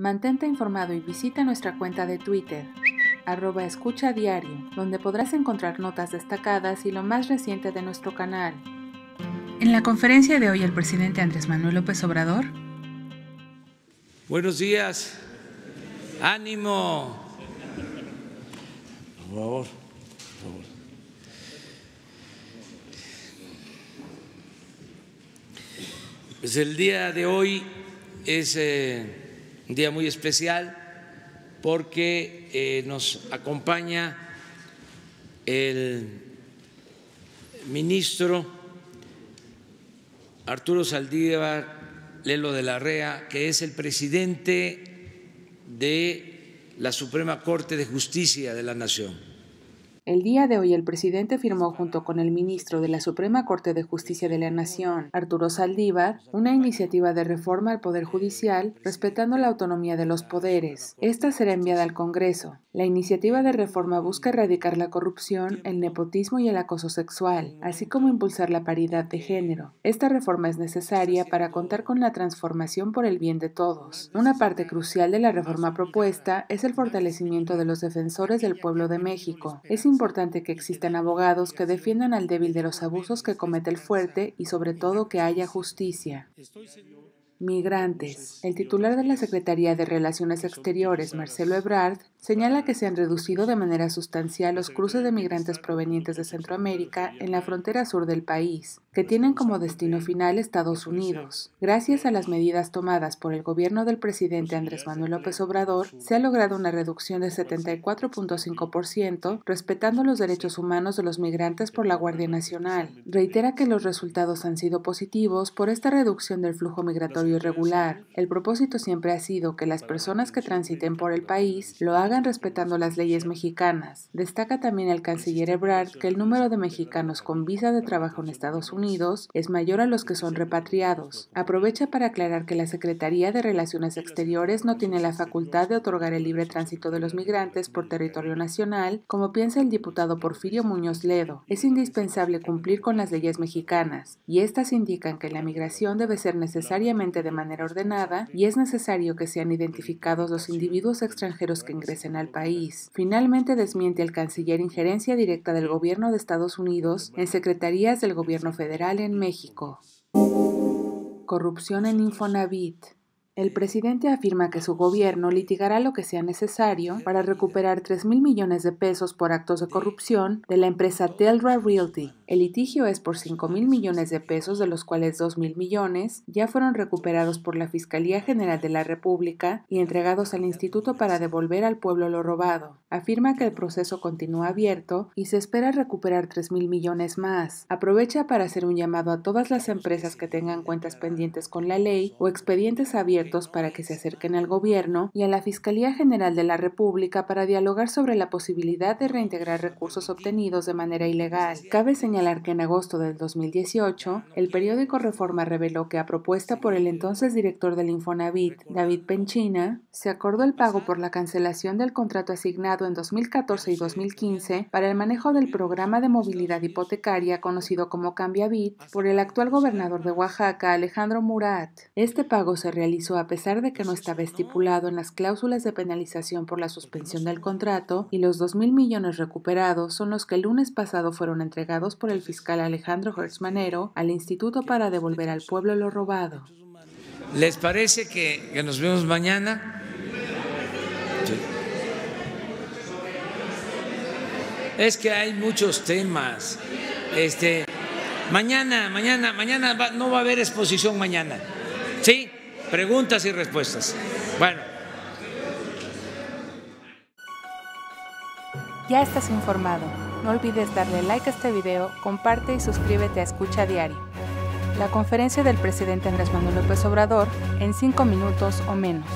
Mantente informado y visita nuestra cuenta de Twitter, arroba escucha diario, donde podrás encontrar notas destacadas y lo más reciente de nuestro canal. En la conferencia de hoy el presidente Andrés Manuel López Obrador. Buenos días, ánimo. Por favor, por favor. Pues el día de hoy es eh, un día muy especial porque eh, nos acompaña el ministro Arturo Saldívar Lelo de la Rea, que es el presidente de la Suprema Corte de Justicia de la Nación. El día de hoy el presidente firmó junto con el ministro de la Suprema Corte de Justicia de la Nación, Arturo Saldívar, una iniciativa de reforma al Poder Judicial respetando la autonomía de los poderes. Esta será enviada al Congreso. La iniciativa de reforma busca erradicar la corrupción, el nepotismo y el acoso sexual, así como impulsar la paridad de género. Esta reforma es necesaria para contar con la transformación por el bien de todos. Una parte crucial de la reforma propuesta es el fortalecimiento de los defensores del pueblo de México. Importante que existan abogados que defiendan al débil de los abusos que comete el fuerte y sobre todo que haya justicia. Migrantes. El titular de la Secretaría de Relaciones Exteriores, Marcelo Ebrard, señala que se han reducido de manera sustancial los cruces de migrantes provenientes de Centroamérica en la frontera sur del país, que tienen como destino final Estados Unidos. Gracias a las medidas tomadas por el gobierno del presidente Andrés Manuel López Obrador, se ha logrado una reducción de 74.5% respetando los derechos humanos de los migrantes por la Guardia Nacional. Reitera que los resultados han sido positivos por esta reducción del flujo migratorio irregular. El propósito siempre ha sido que las personas que transiten por el país lo hagan respetando las leyes mexicanas. Destaca también el canciller Ebrard que el número de mexicanos con visa de trabajo en Estados Unidos es mayor a los que son repatriados. Aprovecha para aclarar que la Secretaría de Relaciones Exteriores no tiene la facultad de otorgar el libre tránsito de los migrantes por territorio nacional, como piensa el diputado Porfirio Muñoz Ledo. Es indispensable cumplir con las leyes mexicanas, y estas indican que la migración debe ser necesariamente de manera ordenada y es necesario que sean identificados los individuos extranjeros que ingresan en el país. Finalmente desmiente el canciller injerencia directa del gobierno de Estados Unidos en secretarías del gobierno federal en México. Corrupción en Infonavit. El presidente afirma que su gobierno litigará lo que sea necesario para recuperar 3 mil millones de pesos por actos de corrupción de la empresa Telra Realty. El litigio es por 5 mil millones de pesos, de los cuales 2 mil millones ya fueron recuperados por la Fiscalía General de la República y entregados al Instituto para devolver al pueblo lo robado. Afirma que el proceso continúa abierto y se espera recuperar 3 mil millones más. Aprovecha para hacer un llamado a todas las empresas que tengan cuentas pendientes con la ley o expedientes abiertos para que se acerquen al Gobierno y a la Fiscalía General de la República para dialogar sobre la posibilidad de reintegrar recursos obtenidos de manera ilegal. Cabe señalar que en agosto del 2018, el periódico Reforma reveló que a propuesta por el entonces director del Infonavit, David Penchina, se acordó el pago por la cancelación del contrato asignado en 2014 y 2015 para el manejo del programa de movilidad hipotecaria conocido como Cambiavit por el actual gobernador de Oaxaca, Alejandro Murat. Este pago se realizó a pesar de que no estaba estipulado en las cláusulas de penalización por la suspensión del contrato y los dos mil millones recuperados son los que el lunes pasado fueron entregados por el fiscal Alejandro Hertzmanero al instituto para devolver al pueblo lo robado. ¿Les parece que, nos vemos mañana? Es que hay muchos temas. Este, mañana, mañana, mañana no va a haber exposición mañana. ¿Sí? Preguntas y respuestas. Bueno. Ya estás informado. No olvides darle like a este video, comparte y suscríbete a Escucha Diario. La conferencia del presidente Andrés Manuel López Obrador en 5 minutos o menos.